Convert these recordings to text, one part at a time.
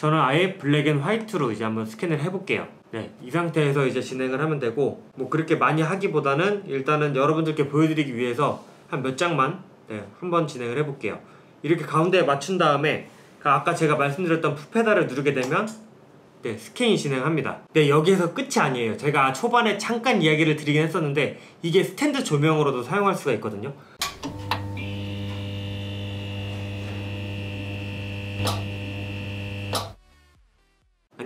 저는 아예 black and white로 이제 한번 스캔을 해볼게요. 네, 이 상태에서 이제 진행을 하면 되고 뭐 그렇게 많이 하기보다는 일단은 여러분들께 보여드리기 위해서 한 몇 장만 네, 한번 진행을 해볼게요. 이렇게 가운데에 맞춘 다음에 그 아까 제가 말씀드렸던 foot 페달을 누르게 되면 네, 스캔이 진행합니다. 네, 여기에서 끝이 아니에요. 제가 초반에 잠깐 이야기를 드리긴 했었는데 이게 스탠드 조명으로도 사용할 수가 있거든요.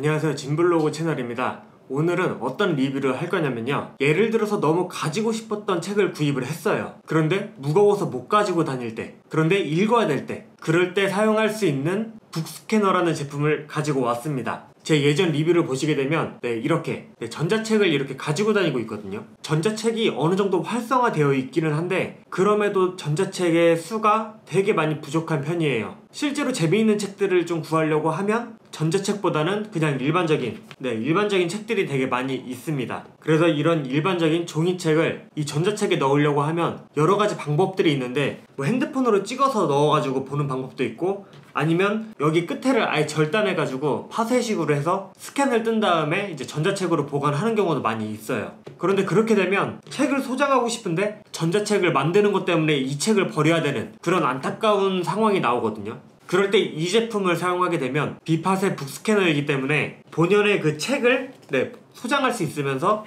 안녕하세요. 진블로그 채널입니다. 오늘은 어떤 리뷰를 할 거냐면요. 예를 들어서 너무 가지고 싶었던 책을 구입을 했어요. 그런데 무거워서 못 가지고 다닐 때, 그런데 읽어야 될 때, 그럴 때 사용할 수 있는 북스캐너라는 제품을 가지고 왔습니다. 제 예전 리뷰를 보시게 되면 네, 이렇게 네, 전자책을 이렇게 가지고 다니고 있거든요. 전자책이 어느 정도 활성화되어 있기는 한데 그럼에도 전자책의 수가 되게 많이 부족한 편이에요. 실제로 재미있는 책들을 좀 구하려고 하면 전자책보다는 그냥 일반적인 네 일반적인 책들이 되게 많이 있습니다. 그래서 이런 일반적인 종이책을 이 전자책에 넣으려고 하면 여러 가지 방법들이 있는데 뭐 핸드폰으로 찍어서 넣어가지고 보는 방법도 있고 아니면 여기 끝에를 아예 절단해가지고 파쇄식으로 해서 스캔을 뜬 다음에 이제 전자책으로 보관하는 경우도 많이 있어요. 그런데 그렇게 되면 책을 소장하고 싶은데 전자책을 만드는 것 때문에 이 책을 버려야 되는 그런 안타까운 상황이 나오거든요. 그럴 때 이 제품을 사용하게 되면 비파세 북스캐너이기 때문에 본연의 그 책을 네, 소장할 수 있으면서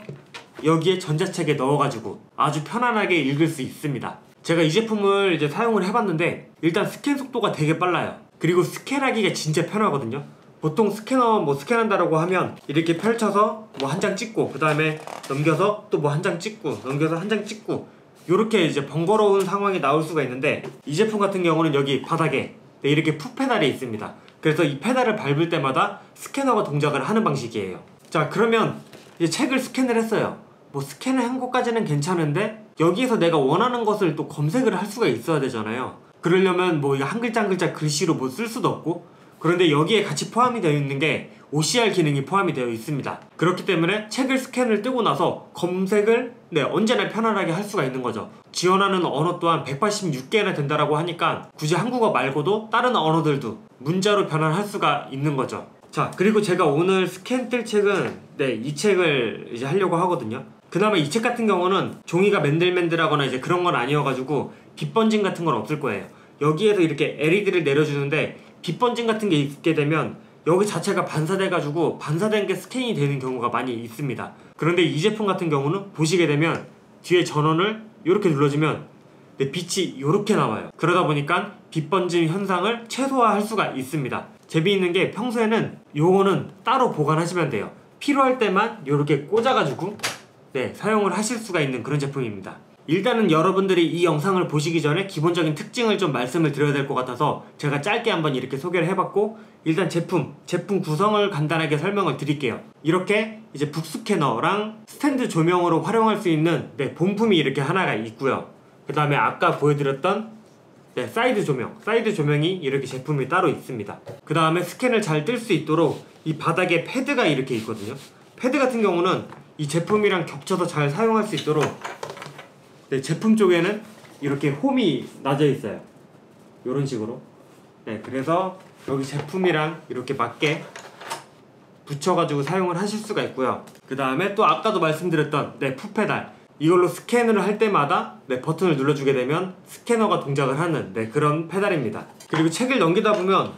여기에 전자책에 넣어가지고 아주 편안하게 읽을 수 있습니다. 제가 이 제품을 이제 사용을 해봤는데 일단 스캔 속도가 되게 빨라요. 그리고 스캔하기가 진짜 편하거든요. 보통 스캐너 뭐 스캔한다라고 하면 이렇게 펼쳐서 뭐 한 장 찍고 그 다음에 넘겨서 또 뭐 한 장 찍고 넘겨서 한 장 찍고 이렇게 이제 번거로운 상황이 나올 수가 있는데 이 제품 같은 경우는 여기 바닥에 네, 이렇게 푸 페달이 있습니다. 그래서 이 페달을 밟을 때마다 스캐너가 동작을 하는 방식이에요. 자 그러면 이제 책을 스캔을 했어요. 뭐 스캔을 한 것까지는 괜찮은데 여기에서 내가 원하는 것을 또 검색을 할 수가 있어야 되잖아요. 그러려면 뭐 한 글자 한 글자 글씨로 뭐 쓸 수도 없고 그런데 여기에 같이 포함이 되어 있는 게 OCR 기능이 포함이 되어 있습니다. 그렇기 때문에 책을 스캔을 뜨고 나서 검색을 네, 언제나 편안하게 할 수가 있는 거죠. 지원하는 언어 또한 186개나 된다라고 하니까 굳이 한국어 말고도 다른 언어들도 문자로 변환할 수가 있는 거죠. 자, 그리고 제가 오늘 스캔 뜰 책은 네, 이 책을 이제 하려고 하거든요. 그나마 이 책 같은 경우는 종이가 맨들맨들하거나 이제 그런 건 아니어가지고 빛 번짐 같은 건 없을 거예요. 여기에서 이렇게 LED를 내려주는데 빛 번짐 같은 게 있게 되면 여기 자체가 반사돼가지고 반사된 게 스캔이 되는 경우가 많이 있습니다. 그런데 이 제품 같은 경우는 보시게 되면 뒤에 전원을 이렇게 눌러주면 네, 빛이 이렇게 나와요. 그러다 보니까 빛 번짐 현상을 최소화할 수가 있습니다. 재미있는 게 평소에는 요거는 따로 보관하시면 돼요. 필요할 때만 이렇게 꽂아가지고 네, 사용을 하실 수가 있는 그런 제품입니다. 일단은 여러분들이 이 영상을 보시기 전에 기본적인 특징을 좀 말씀을 드려야 될 것 같아서 제가 짧게 한번 이렇게 소개를 해봤고 일단 제품, 제품 구성을 간단하게 설명을 드릴게요. 이렇게 이제 book 스캐너랑 스탠드 조명으로 활용할 수 있는 네, 본품이 이렇게 하나가 있고요. 그 다음에 아까 보여드렸던 네, 사이드 조명, 사이드 조명이 이렇게 제품이 따로 있습니다. 그 다음에 스캔을 잘 뜰 수 있도록 이 바닥에 패드가 이렇게 있거든요. 패드 같은 경우는 이 제품이랑 겹쳐서 잘 사용할 수 있도록 네, 제품 쪽에는 이렇게 홈이 나져 있어요. 이런 식으로. 네, 그래서 여기 제품이랑 이렇게 맞게 붙여가지고 사용을 하실 수가 있고요. 그 다음에 또 아까도 말씀드렸던 네, 푸페달. 이걸로 스캔을 할 때마다 네, 버튼을 눌러주게 되면 스캐너가 동작을 하는 네, 그런 페달입니다. 그리고 책을 넘기다 보면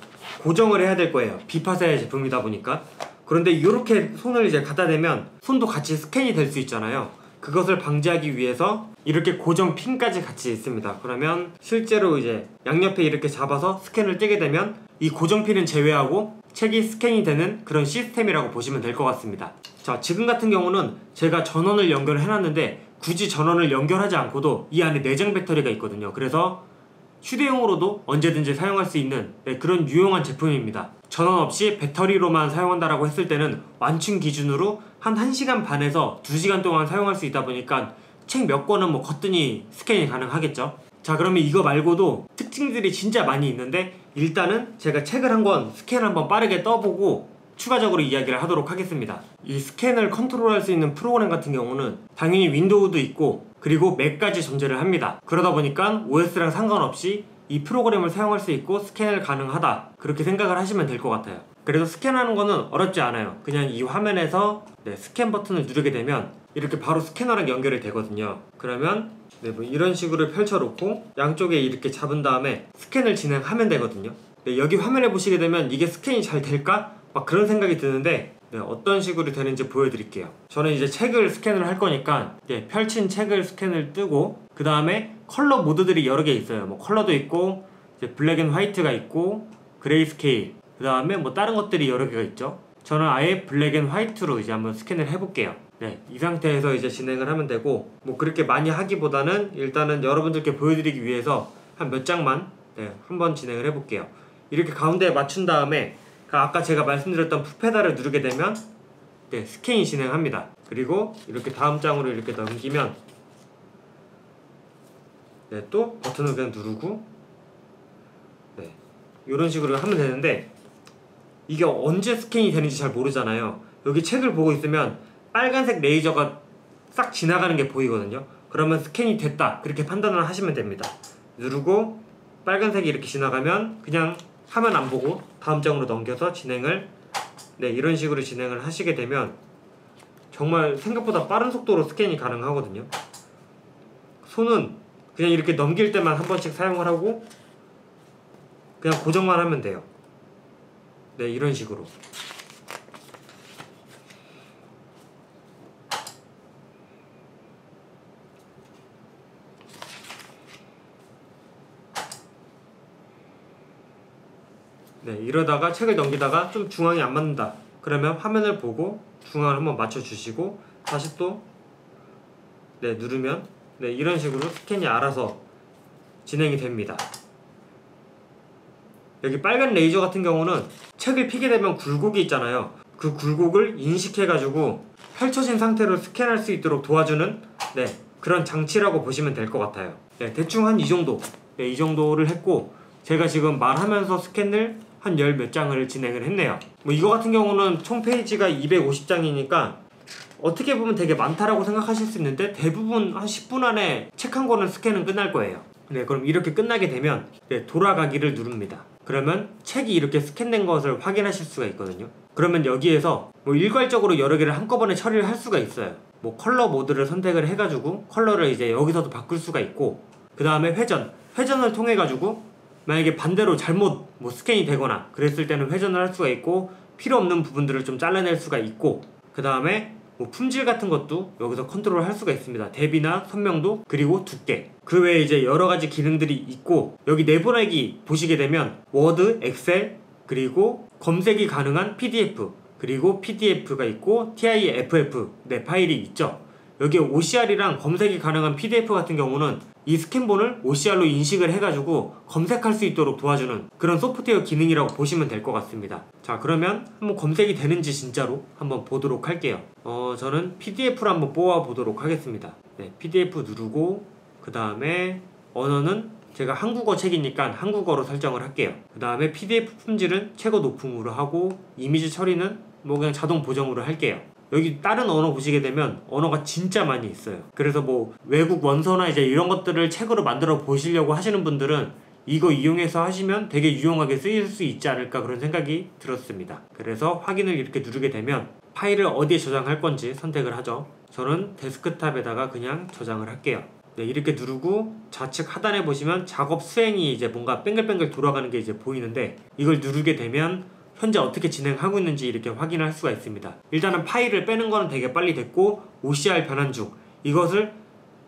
고정을 해야 될 거예요. 비파세 제품이다 보니까. 그런데 이렇게 손을 이제 갖다 대면 손도 같이 스캔이 될 수 있잖아요. 그것을 방지하기 위해서 이렇게 고정 핀까지 같이 있습니다. 그러면 실제로 이제 양옆에 이렇게 잡아서 스캔을 뜨게 되면 이 고정 핀은 제외하고 책이 스캔이 되는 그런 시스템이라고 보시면 될 것 같습니다. 자, 지금 같은 경우는 제가 전원을 연결을 해놨는데 굳이 전원을 연결하지 않고도 이 안에 내장 배터리가 있거든요. 그래서 휴대용으로도 언제든지 사용할 수 있는 네, 그런 유용한 제품입니다. 전원 없이 배터리로만 사용한다라고 했을 때는 완충 기준으로 한 1시간 반에서 2시간 동안 사용할 수 있다 보니까 책 몇 권은 뭐 거뜬히 스캔이 가능하겠죠. 자 그러면 이거 말고도 특징들이 진짜 많이 있는데 일단은 제가 책을 한 권 스캔 한번 빠르게 떠보고 추가적으로 이야기를 하도록 하겠습니다. 이 스캔을 컨트롤할 수 있는 프로그램 같은 경우는 당연히 윈도우도 있고 그리고 맥까지 존재를 합니다. 그러다 보니까 OS랑 상관없이 이 프로그램을 사용할 수 있고 스캔을 가능하다 그렇게 생각을 하시면 될 것 같아요. 그래서 스캔하는 거는 어렵지 않아요. 그냥 이 화면에서 네, 스캔 버튼을 누르게 되면 이렇게 바로 스캐너랑 연결이 되거든요. 그러면 네, 뭐 이런 식으로 펼쳐놓고 양쪽에 이렇게 잡은 다음에 스캔을 진행하면 되거든요. 네, 여기 화면에 보시게 되면 이게 스캔이 잘 될까? 막 그런 생각이 드는데 네, 어떤 식으로 되는지 보여드릴게요. 저는 이제 책을 스캔을 할 거니까 네, 펼친 책을 스캔을 뜨고 그 다음에 컬러 모드들이 여러 개 있어요. 뭐 컬러도 있고 black and white가 있고 gray scale 그 다음에 뭐 다른 것들이 여러 개가 있죠. 저는 아예 black and white로 이제 한번 스캔을 해볼게요. 네, 이 상태에서 이제 진행을 하면 되고 뭐 그렇게 많이 하기보다는 일단은 여러분들께 보여드리기 위해서 한 몇 장만 네, 한번 진행을 해볼게요. 이렇게 가운데에 맞춘 다음에 그 아까 제가 말씀드렸던 foot 페달을 누르게 되면 네, 스캔이 진행합니다. 그리고 이렇게 다음 장으로 이렇게 넘기면 네, 또 버튼을 그냥 누르고 네, 이런 식으로 하면 되는데 이게 언제 스캔이 되는지 잘 모르잖아요. 여기 책을 보고 있으면 빨간색 레이저가 싹 지나가는 게 보이거든요. 그러면 스캔이 됐다. 그렇게 판단을 하시면 됩니다. 누르고 빨간색이 이렇게 지나가면 그냥 화면 안 보고 다음 장으로 넘겨서 진행을 네, 이런 식으로 진행을 하시게 되면 정말 생각보다 빠른 속도로 스캔이 가능하거든요. 손은 그냥 이렇게 넘길 때만 한 번씩 사용을 하고 그냥 고정만 하면 돼요. 네, 이런 식으로. 네, 이러다가 책을 넘기다가 좀 중앙이 안 맞는다. 그러면 화면을 보고 중앙을 한번 맞춰 주시고 다시 또 네, 누르면 네, 이런 식으로 스캔이 알아서 진행이 됩니다. 여기 빨간 레이저 같은 경우는 책을 피게 되면 굴곡이 있잖아요. 그 굴곡을 인식해가지고 펼쳐진 상태로 스캔할 수 있도록 도와주는 네, 그런 장치라고 보시면 될 것 같아요. 네, 대충 한 이 정도. 네, 이 정도를 했고 제가 지금 말하면서 스캔을 한 열 몇 장을 진행을 했네요. 뭐 이거 같은 경우는 총 페이지가 250장이니까 어떻게 보면 되게 많다라고 생각하실 수 있는데 대부분 한 10분 안에 책 한 권은 스캔은 끝날 거예요. 네, 그럼 이렇게 끝나게 되면 네, 돌아가기를 누릅니다. 그러면 책이 이렇게 스캔된 것을 확인하실 수가 있거든요. 그러면 여기에서 뭐 일괄적으로 여러 개를 한꺼번에 처리를 할 수가 있어요. 뭐 컬러 모드를 선택을 해가지고 컬러를 이제 여기서도 바꿀 수가 있고 그 다음에 회전, 회전을 통해 가지고 만약에 반대로 잘못 뭐 스캔이 되거나 그랬을 때는 회전을 할 수가 있고 필요 없는 부분들을 좀 잘라낼 수가 있고 그 다음에 뭐 품질 같은 것도 여기서 컨트롤 할 수가 있습니다. 대비나 선명도 그리고 두께. 그 외에 이제 여러 가지 기능들이 있고 여기 내보내기 보시게 되면 워드, 엑셀 그리고 검색이 가능한 PDF 그리고 PDF가 있고 TIFF 네 파일이 있죠. 여기 OCR이랑 검색이 가능한 PDF 같은 경우는 이 스캔본을 OCR로 인식을 해가지고 검색할 수 있도록 도와주는 그런 소프트웨어 기능이라고 보시면 될 것 같습니다. 자, 그러면 한번 검색이 되는지 진짜로 한번 보도록 할게요. 어, 저는 PDF로 한번 뽑아 보도록 하겠습니다. 네, PDF 누르고 그 다음에 언어는 제가 한국어 책이니까 한국어로 설정을 할게요. 그 다음에 PDF 품질은 최고 높음으로 하고 이미지 처리는 뭐 그냥 자동 보정으로 할게요. 여기 다른 언어 보시게 되면 언어가 진짜 많이 있어요. 그래서 뭐 외국 원서나 이제 이런 것들을 책으로 만들어 보시려고 하시는 분들은 이거 이용해서 하시면 되게 유용하게 쓰일 수 있지 않을까 그런 생각이 들었습니다. 그래서 확인을 이렇게 누르게 되면 파일을 어디에 저장할 건지 선택을 하죠. 저는 데스크탑에다가 그냥 저장을 할게요. 네, 이렇게 누르고 좌측 하단에 보시면 작업 수행이 이제 뭔가 뱅글뱅글 돌아가는 게 이제 보이는데 이걸 누르게 되면 현재 어떻게 진행하고 있는지 이렇게 확인할 수가 있습니다. 일단은 파일을 빼는 거는 되게 빨리 됐고 OCR 변환 중 이것을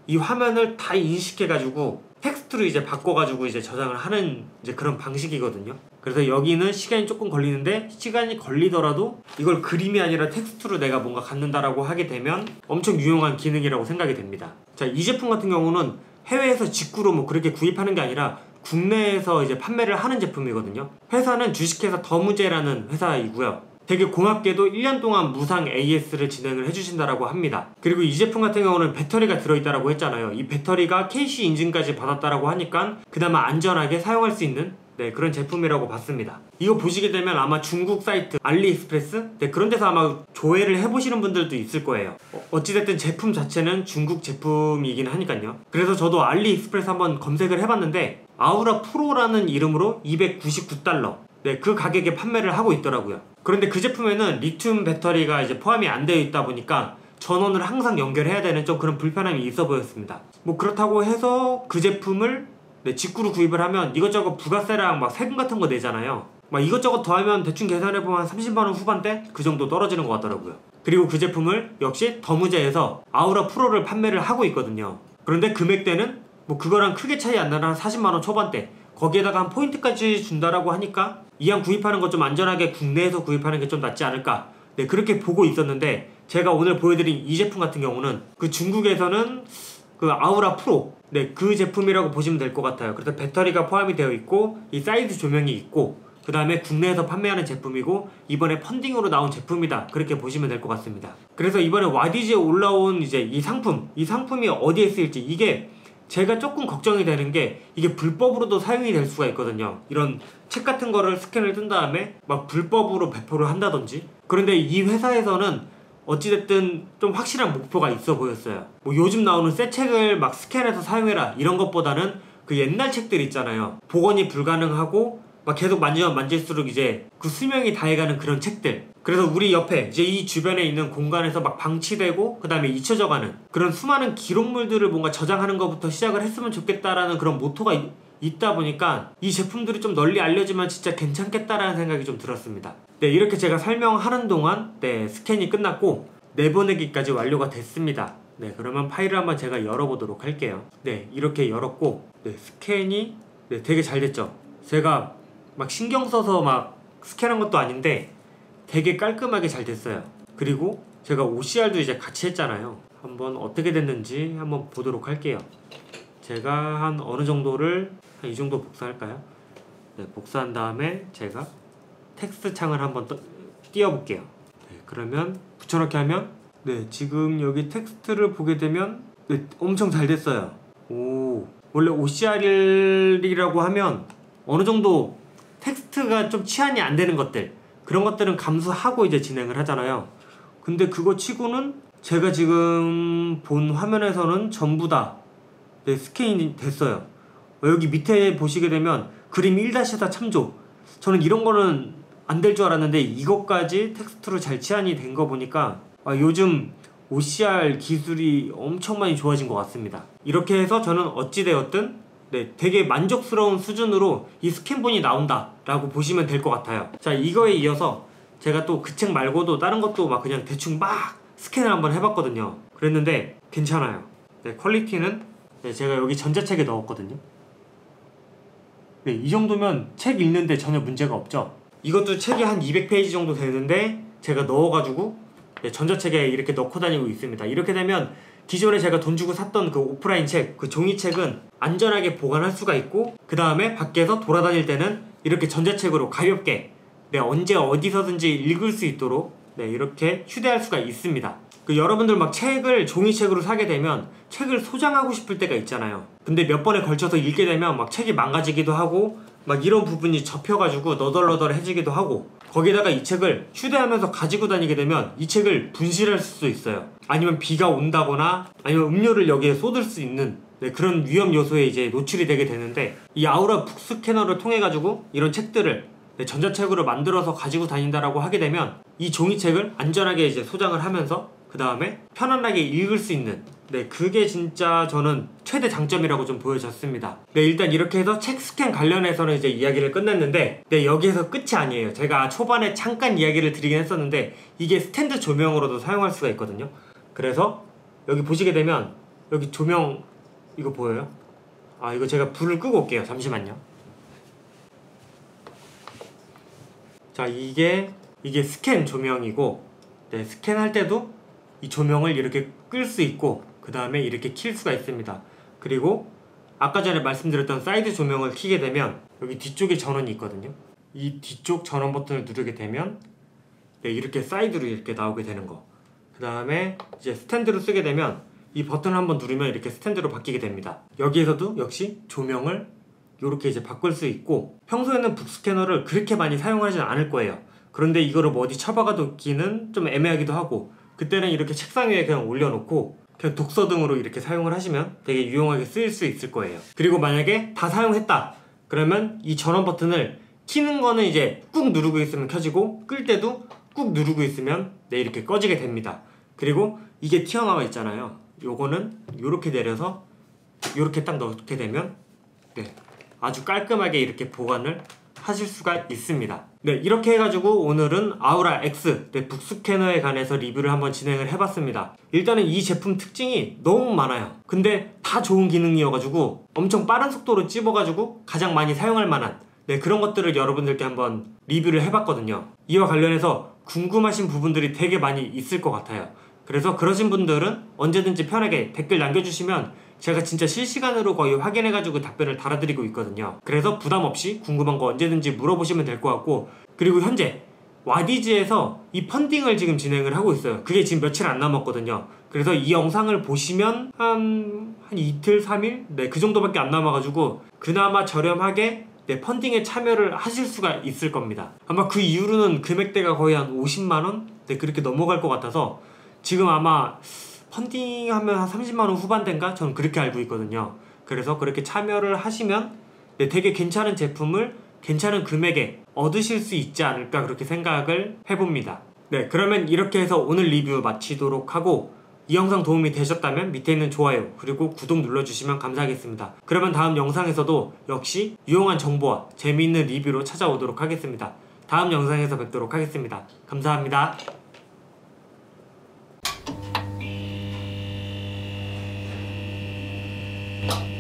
이 화면을 다 인식해가지고 텍스트로 이제 바꿔가지고 이제 저장을 하는 이제 그런 방식이거든요. 그래서 여기는 시간이 조금 걸리는데 시간이 걸리더라도 이걸 그림이 아니라 텍스트로 내가 뭔가 갖는다라고 하게 되면 엄청 유용한 기능이라고 생각이 됩니다. 자, 이 제품 같은 경우는 해외에서 직구로 뭐 그렇게 구입하는 게 아니라 국내에서 이제 판매를 하는 제품이거든요. 회사는 주식회사 더무제라는 회사이고요. 되게 고맙게도 1년 동안 무상 AS를 진행을 해주신다라고 합니다. 그리고 이 제품 같은 경우는 배터리가 들어있다라고 했잖아요. 이 배터리가 KC 인증까지 받았다라고 하니까 그나마 안전하게 사용할 수 있는 네, 그런 제품이라고 봤습니다. 이거 보시게 되면 아마 중국 사이트 알리익스프레스 네, 그런 데서 아마 조회를 해보시는 분들도 있을 거예요. 어, 어찌됐든 제품 자체는 중국 제품이긴 하니까요. 그래서 저도 알리익스프레스 한번 검색을 해봤는데 아우라 프로라는 이름으로 299달러 네, 그 가격에 판매를 하고 있더라고요. 그런데 그 제품에는 리튬 배터리가 이제 포함이 안 되어 있다 보니까 전원을 항상 연결해야 되는 좀 그런 불편함이 있어 보였습니다. 뭐 그렇다고 해서 그 제품을 네, 직구로 구입을 하면 이것저것 부가세랑 막 세금 같은 거 내잖아요. 막 이것저것 더하면 대충 계산해보면 30만원 후반대? 그 정도 떨어지는 것 같더라고요. 그리고 그 제품을 역시 더무제에서 아우라 프로를 판매를 하고 있거든요. 그런데 금액대는 뭐 그거랑 크게 차이 안 나는 한 40만원 초반대. 거기에다가 한 포인트까지 준다라고 하니까 이왕 구입하는 거좀 안전하게 국내에서 구입하는 게 좀 낫지 않을까. 네, 그렇게 보고 있었는데 제가 오늘 보여드린 이 제품 같은 경우는 그 중국에서는 그 아우라 프로 네, 그 제품이라고 보시면 될 것 같아요. 그래서 배터리가 포함이 되어 있고 이 사이드 조명이 있고 그 다음에 국내에서 판매하는 제품이고 이번에 펀딩으로 나온 제품이다 그렇게 보시면 될 것 같습니다. 그래서 이번에 와디즈에 올라온 이제 이 상품 이 상품이 어디에 쓰일지 이게 제가 조금 걱정이 되는 게 이게 불법으로도 사용이 될 수가 있거든요. 이런 책 같은 거를 스캔을 뜬 다음에 막 불법으로 배포를 한다든지. 그런데 이 회사에서는 어찌됐든 좀 확실한 목표가 있어 보였어요. 뭐 요즘 나오는 새 책을 막 스캔해서 사용해라 이런 것보다는 그 옛날 책들 있잖아요. 복원이 불가능하고 막 계속 만지면 만질수록 이제 그 수명이 다해가는 그런 책들. 그래서 우리 옆에 이제 이 주변에 있는 공간에서 막 방치되고 그 다음에 잊혀져가는 그런 수많은 기록물들을 뭔가 저장하는 것부터 시작을 했으면 좋겠다라는 그런 모토가 있, 있다 보니까 이 제품들이 좀 널리 알려지면 진짜 괜찮겠다라는 생각이 좀 들었습니다. 네, 이렇게 제가 설명하는 동안 네, 스캔이 끝났고 내보내기까지 완료가 됐습니다. 네, 그러면 파일을 한번 제가 열어보도록 할게요. 네, 이렇게 열었고 네, 스캔이 네, 되게 잘 됐죠. 제가 막 신경 써서 막 스캔한 것도 아닌데 되게 깔끔하게 잘 됐어요. 그리고 제가 OCR도 이제 같이 했잖아요. 한번 어떻게 됐는지 한번 보도록 할게요. 제가 한 어느 정도를 한 이 정도 복사할까요? 네, 복사한 다음에 제가 텍스트 창을 한번 떠, 띄워볼게요. 네, 그러면 붙여넣기 하면 네 지금 여기 텍스트를 보게 되면 네, 엄청 잘 됐어요. 오 원래 OCR이라고 하면 어느 정도 텍스트가 좀 치환이 안 되는 것들 그런 것들은 감수하고 이제 진행을 하잖아요. 근데 그거 치고는 제가 지금 본 화면에서는 전부 다 네, 스캔이 됐어요. 여기 밑에 보시게 되면 그림 1-4 참조. 저는 이런 거는 안 될 줄 알았는데 이것까지 텍스트로 잘 치환이 된 거 보니까 아, 요즘 OCR 기술이 엄청 많이 좋아진 것 같습니다. 이렇게 해서 저는 어찌되었든 네, 되게 만족스러운 수준으로 이 스캔본이 나온다 라고 보시면 될 것 같아요. 자, 이거에 이어서 제가 또 그 책 말고도 다른 것도 막 그냥 대충 막 스캔을 한번 해봤거든요. 그랬는데 괜찮아요. 네, 퀄리티는 네, 제가 여기 전자책에 넣었거든요. 네, 이 정도면 책 읽는데 전혀 문제가 없죠. 이것도 책이 한 200페이지 정도 되는데 제가 넣어가지고 네, 전자책에 이렇게 넣고 다니고 있습니다. 이렇게 되면 기존에 제가 돈 주고 샀던 그 오프라인 책, 그 종이책은 안전하게 보관할 수가 있고 그 다음에 밖에서 돌아다닐 때는 이렇게 전자책으로 가볍게 네, 언제 어디서든지 읽을 수 있도록 네, 이렇게 휴대할 수가 있습니다. 그 여러분들 막 책을 종이책으로 사게 되면 책을 소장하고 싶을 때가 있잖아요. 근데 몇 번에 걸쳐서 읽게 되면 막 책이 망가지기도 하고 막 이런 부분이 접혀가지고 너덜너덜해지기도 하고 거기다가 이 책을 휴대하면서 가지고 다니게 되면 이 책을 분실할 수도 있어요. 아니면 비가 온다거나 아니면 음료를 여기에 쏟을 수 있는 네, 그런 위험 요소에 이제 노출이 되게 되는데 이 아우라 북 스캐너를 통해 가지고 이런 책들을 네, 전자책으로 만들어서 가지고 다닌다라고 하게 되면 이 종이책을 안전하게 이제 소장을 하면서 그 다음에 편안하게 읽을 수 있는. 네 그게 진짜 저는 최대 장점이라고 좀 보여졌습니다. 네 일단 이렇게 해서 책 스캔 관련해서는 이제 이야기를 끝냈는데 네 여기에서 끝이 아니에요. 제가 초반에 잠깐 이야기를 드리긴 했었는데 이게 스탠드 조명으로도 사용할 수가 있거든요. 그래서 여기 보시게 되면 여기 조명 이거 보여요? 아 이거 제가 불을 끄고 올게요. 잠시만요. 자 이게 이게 스캔 조명이고 네 스캔할 때도 이 조명을 이렇게 끌 수 있고 그 다음에 이렇게 킬 수가 있습니다. 그리고 아까 전에 말씀드렸던 사이드 조명을 켜게 되면 여기 뒤쪽에 전원이 있거든요. 이 뒤쪽 전원 버튼을 누르게 되면 네, 이렇게 사이드로 이렇게 나오게 되는 거 그 다음에 이제 스탠드로 쓰게 되면 이 버튼을 한번 누르면 이렇게 스탠드로 바뀌게 됩니다. 여기에서도 역시 조명을 이렇게 이제 바꿀 수 있고 평소에는 북스캐너를 그렇게 많이 사용하지는 않을 거예요. 그런데 이거를 뭐 어디 처박아두기는 좀 애매하기도 하고 그때는 이렇게 책상 위에 그냥 올려놓고 그냥 독서 등으로 이렇게 사용을 하시면 되게 유용하게 쓰일 수 있을 거예요. 그리고 만약에 다 사용했다. 그러면 이 전원 버튼을 키는 거는 이제 꾹 누르고 있으면 켜지고 끌 때도 꾹 누르고 있으면 네 이렇게 꺼지게 됩니다. 그리고 이게 튀어나와 있잖아요. 요거는 요렇게 내려서 요렇게 딱 넣게 되면 네 아주 깔끔하게 이렇게 보관을 하실 수가 있습니다. 네, 이렇게 해가지고 오늘은 아우라 X 네, 북스캐너에 관해서 리뷰를 한번 진행을 해봤습니다. 일단은 이 제품 특징이 너무 많아요. 근데 다 좋은 기능이어가지고 엄청 빠른 속도로 찝어가지고 가장 많이 사용할 만한 네, 그런 것들을 여러분들께 한번 리뷰를 해봤거든요. 이와 관련해서 궁금하신 부분들이 되게 많이 있을 것 같아요. 그래서 그러신 분들은 언제든지 편하게 댓글 남겨주시면 제가 진짜 실시간으로 거의 확인해가지고 답변을 달아드리고 있거든요. 그래서 부담 없이 궁금한 거 언제든지 물어보시면 될 것 같고 그리고 현재 와디즈에서 이 펀딩을 지금 진행을 하고 있어요. 그게 지금 며칠 안 남았거든요. 그래서 이 영상을 보시면 한, 한 이틀, 3일? 네, 그 정도밖에 안 남아가지고 그나마 저렴하게 네, 펀딩에 참여를 하실 수가 있을 겁니다. 아마 그 이후로는 금액대가 거의 한 50만원? 네, 그렇게 넘어갈 것 같아서 지금 아마 펀딩하면 한 30만 원 후반대인가? 저는 그렇게 알고 있거든요. 그래서 그렇게 참여를 하시면 네, 되게 괜찮은 제품을 괜찮은 금액에 얻으실 수 있지 않을까 그렇게 생각을 해봅니다. 네, 그러면 이렇게 해서 오늘 리뷰 마치도록 하고 이 영상 도움이 되셨다면 밑에 있는 좋아요 그리고 구독 눌러주시면 감사하겠습니다. 그러면 다음 영상에서도 역시 유용한 정보와 재미있는 리뷰로 찾아오도록 하겠습니다. 다음 영상에서 뵙도록 하겠습니다. 감사합니다. Mm-hmm.